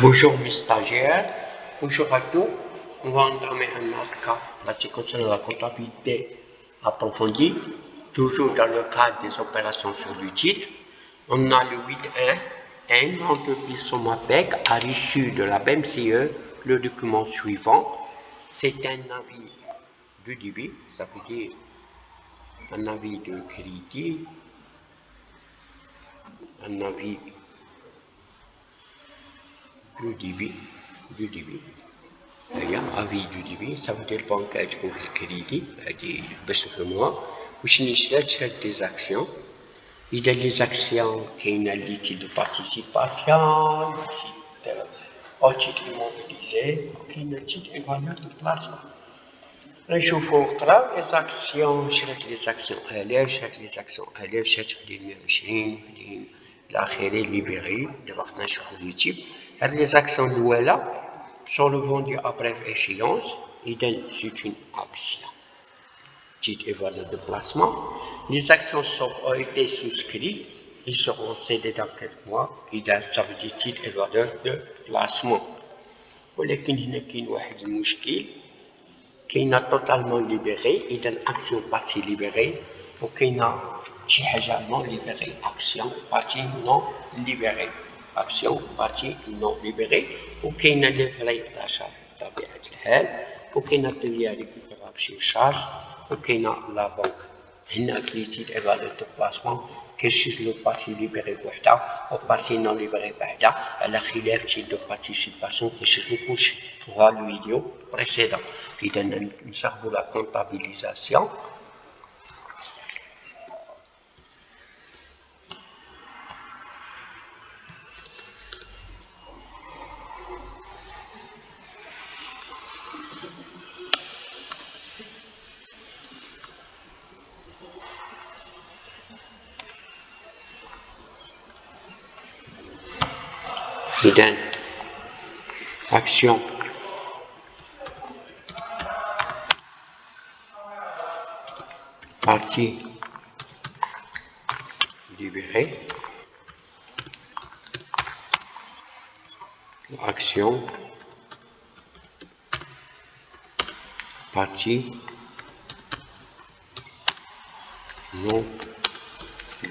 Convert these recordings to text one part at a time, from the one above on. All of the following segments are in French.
Bonjour mes stagiaires, bonjour à tous. On va entamer un autre cas qui concerne la comptabilité approfondie, toujours dans le cadre des opérations sur le titre. On a le 8.1, un entreprise Somapec a reçu de la BMCE le document suivant. C'est un avis de débit, ça veut dire un avis de crédit, un avis du débit, du débit. هيا avis du débit ça veut dire البنك تكون في الكريدي هادي باش نفهموها واش نشرات شرات دي زاكسيون إذا لي زاكسيون كاينة لي تي دو بارتيسيباسيون تي أو تيت إيموبيليزي وكاينة تيت إيفاليو دو بلاسمون نشوفو نقراو لي زاكسيون شرات لي زاكسيون ألاف شرات لي زاكسيون ألاف شرات حدين مية وعشرين حدين إلى آخره ليبيغي دابا خصنا نشوفو اليوتيوب هاد لي زاكسيون الأولى sont le vendu à brève échéance, c'est une action. Titre et valeur de placement. Les actions sont, ont été souscrites, ils seront cédés dans quelques mois, et ça veut dire titre et valeur de placement. ولكن هنا كاين واحد المشكل كاينه توتالمون ليبيري اذا اكسيون بارتي ليبيري وكاينه شي حاجه نون ليبيري اكسيون بارتي نون ليبيري اكسيون بارتي نون ليبيري وكاينه لي فري داشا بطبيعه الحال وكاينه تولي ريكوبيرابسيون شارج وكاينه لا بنك هنا كليتي ايفالو دو بلاسمون كيرشيز لو بارتي ليبيري بوحدها و بارتي نون ليبيري بوحدها على خلاف تيل دو بارتيسيباسيون كيرشيز لو كلشي فوغا لو فيديو بريسيدون اذا نصاحبو لا كونتابيليزاسيون Eden. Action. Partie libérée. Action. Partie non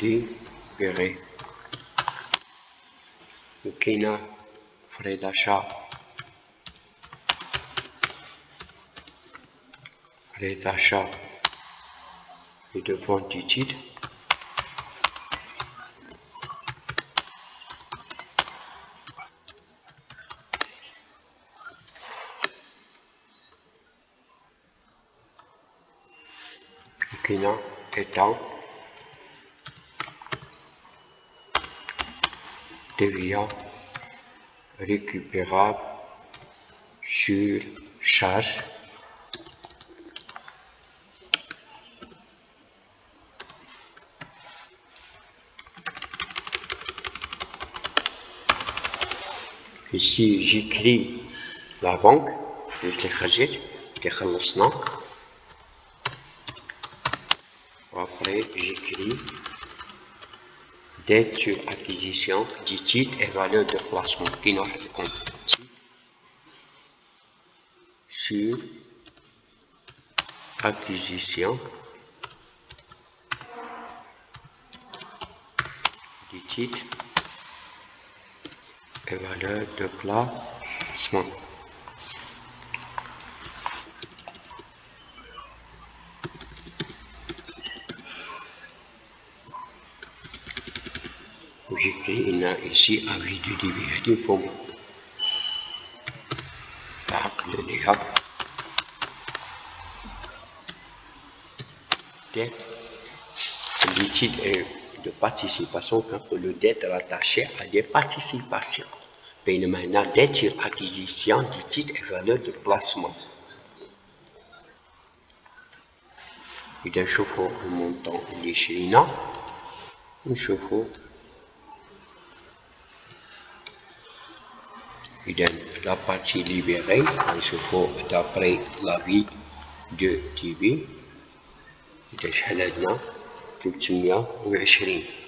libérée. Burkina frais d'achat frais et de vente du titre Burkina étant devient récupérable sur charge ici j'écris la banque je l'ai خرجت اللي خلصنا après j'écris dette sur acquisition du titre et valeur de placement qui nous compte sur acquisition du titre et valeur de placement. j'écris il y a ici avis du début du fond بعقل لها dette l'utile de participation quand le dette rattaché à des participations بينما هنا dette sur acquisition du titre et valeur de placement إذا نشوفوا المونطون اللي شرينا نشوفوا la partie libérée, il se faut d'après l'avis de Tibi, de Shaladna, 320.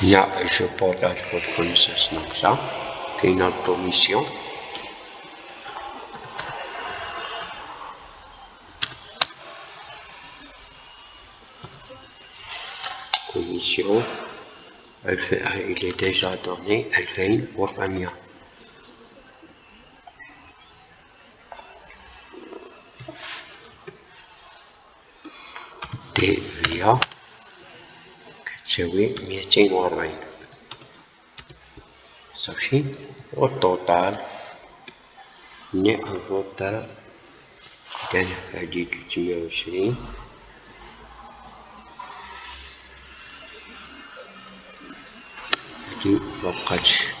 Ja, je partage votre connaissance donc ça, qui est notre mission. Commission, elle fait, il est déjà donné, elle fait une cewek mieceng warnain saksi o total. ने anggota dan haji kecil sini. Haji wakaj.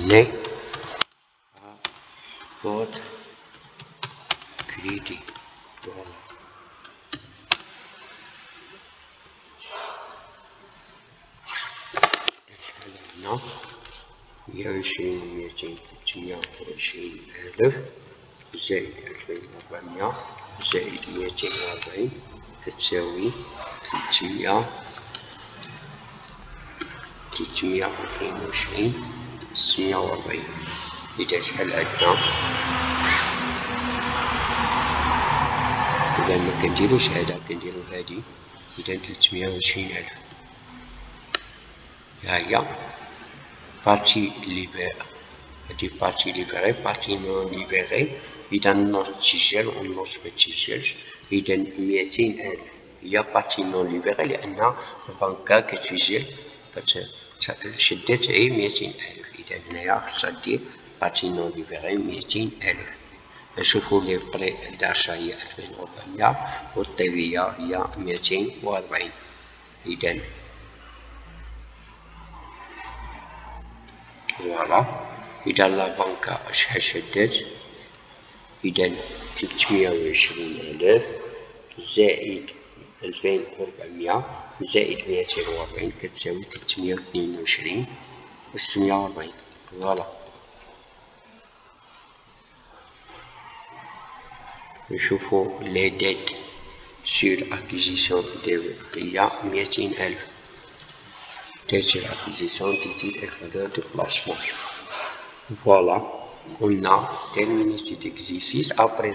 ني كود كريدي فوالا هنا مية وعشرين وميتين تلتمية وعشرين ألف زائد ألفين وأربعمية زائد ميتين وأربعين تتساوي تلتمية تلتمية واثنين وعشرين ستمية وأربعين شحال عندنا إذا ما كنديروش هذا كنديرو هادي. إذا تلتمية وعشرين ألف. ها هي. بارتي ليبير هادي بارتي ليبيري بارتي نون ليبيري إذا النص تسجل والنص ما تسجلش إذا ميتين ألف. هي بارتي نون ليبيري لأن البنكة كتسجل شدت أي ميتين ألف. دير بارتي نون ليبيري ميتين ألف. نشوفو لي بري داشا هي ألفين وربعمية والطيبية هي ميتين وأربعين. إذا فوالا. إذا لا بنكة شحال شدت إذا تلتمية وعشرين ألف. زائد ألفين وربعمية زائد ميتين وأربعين كتساوي تلتمية واثنين وعشرين. وستمية وأربعين فوالا نشوفو لي ديت سور أكيزيسيون دي هي ميتين ألف dette sur l'acquisition du titre et valeur de placement. Voilà, on a terminé cet exercice après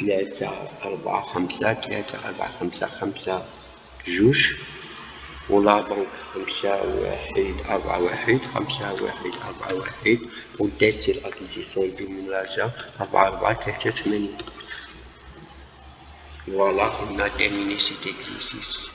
ثلاثة أربعة خمسة ثلاثة أربعة خمسة خمسة جوج. ولا بنك خمسة واحد أربعة واحد خمسة واحد أربعة واحد. ودات الأكيزيسيون بالملاجة أربعة أربعة ثلاثة ثمانية. on a terminé cet exercice.